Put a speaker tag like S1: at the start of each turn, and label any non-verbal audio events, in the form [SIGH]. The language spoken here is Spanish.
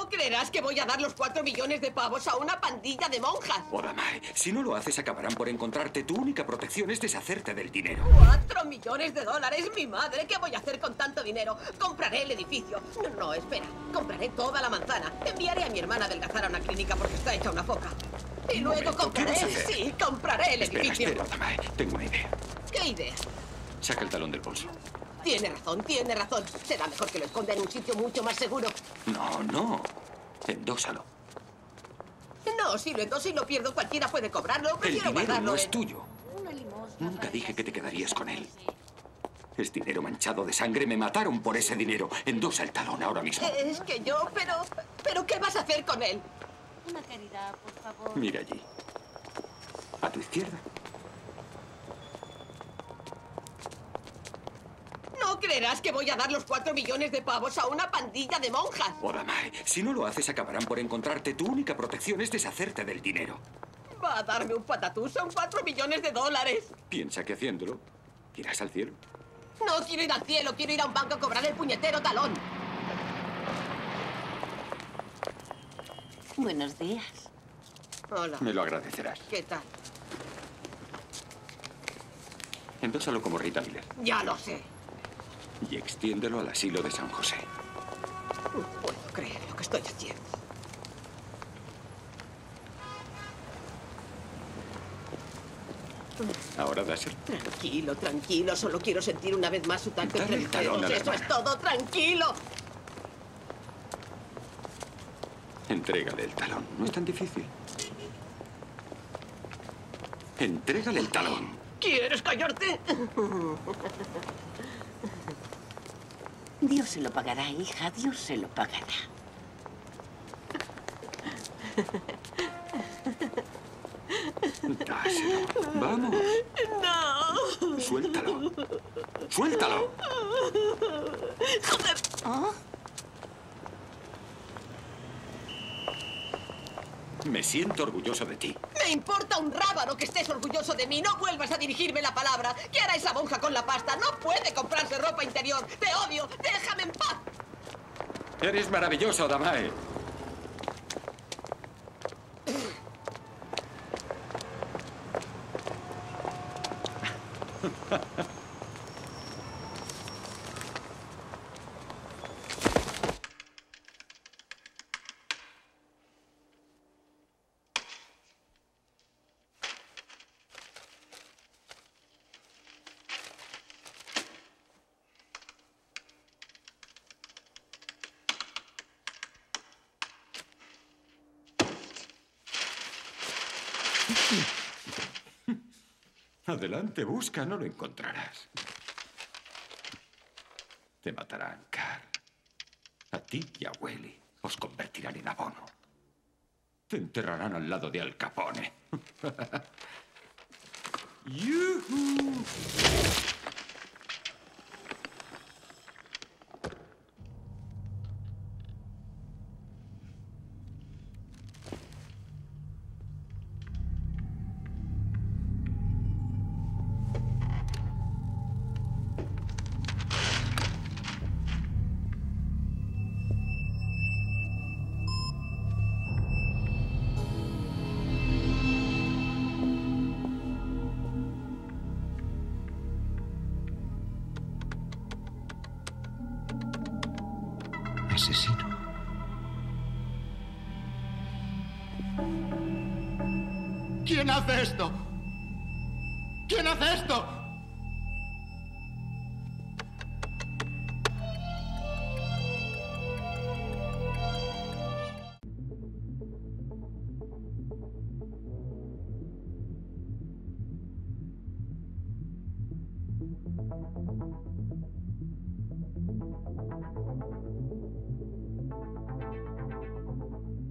S1: No creerás que voy a dar los cuatro millones de pavos a una pandilla de monjas.
S2: Odamae, si no lo haces acabarán por encontrarte. Tu única protección es deshacerte del dinero.
S1: ¡Cuatro millones de dólares! ¡Mi madre! ¿Qué voy a hacer con tanto dinero? Compraré el edificio. No, no, espera. Compraré toda la manzana. Enviaré a mi hermana a adelgazar a una clínica porque está hecha una foca. Y luego
S2: momento, ¿qué
S1: compraré... Sí, compraré el
S2: Espera,
S1: edificio.
S2: espera, Odamae. Tengo una idea.
S1: ¿Qué idea?
S2: Saca el talón del bolso.
S1: Tiene razón, tiene razón. Será mejor que lo esconda en un sitio mucho más seguro.
S2: No, no. Endósalo.
S1: No, si lo endoso y lo pierdo, cualquiera puede cobrarlo.
S2: El dinero no es
S1: en-
S2: tuyo. Nunca dije que te quedarías con él. Es dinero manchado de sangre. Me mataron por ese dinero. Endosa el talón ahora mismo.
S1: Es que yo, pero... ¿Pero qué vas a hacer con él?
S3: Una caridad, por favor.
S2: Mira allí. A tu izquierda.
S1: Creerás que voy a dar los cuatro millones de pavos a una pandilla de monjas.
S2: Odamae, si no lo haces acabarán por encontrarte. Tu única protección es deshacerte del dinero.
S1: Va a darme un patatús, son cuatro millones de dólares.
S2: Piensa que haciéndolo irás al cielo.
S1: No quiero ir al cielo, quiero ir a un banco a cobrar el puñetero talón.
S3: Buenos días.
S1: Hola,
S2: Me lo agradecerás.
S1: ¿qué tal?
S2: Endósalo como Rita Miller
S1: Ya lo sé.
S2: Y extiéndelo al asilo de San José.
S1: No puedo creer lo que estoy haciendo.
S2: Ahora dáselo.
S1: Tranquilo, tranquilo, solo quiero sentir una vez más su tacto entre
S2: el
S1: mis
S2: talón
S1: dedos. Eso es todo, tranquilo.
S2: Entrégale el talón. No es tan difícil. Entrégale el talón.
S1: ¿Quieres callarte? [LAUGHS]
S3: Dios se lo pagará, hija. Dios se lo pagará.
S2: Dáselo. Vamos.
S1: No.
S2: Suéltalo. Suéltalo.
S3: ¿Oh?
S2: Me siento orgulloso de ti.
S1: Me importa un rábano que estés orgulloso de mí. No vuelvas a dirigirme la palabra. ¿Qué hará esa monja con la pasta? No puede comprarse ropa interior. Te odio. Déjame en paz.
S2: Eres maravilloso, Damae. [LAUGHS] Adelante, busca, no lo encontrarás. Te matarán, Car. A ti y a Welly. Os convertirán en abono. Te enterrarán al lado de Al Capone. [LAUGHS] ¡Yujú!
S4: ¿Quién hace esto? ¿Quién hace esto? Thank you.